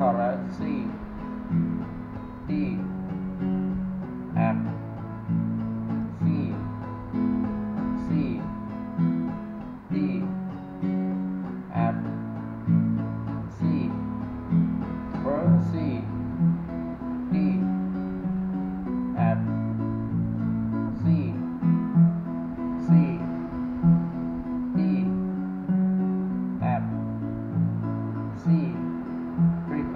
M chorus C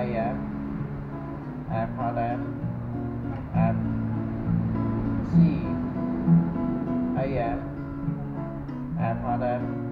chorus A M F harmonic F C A M F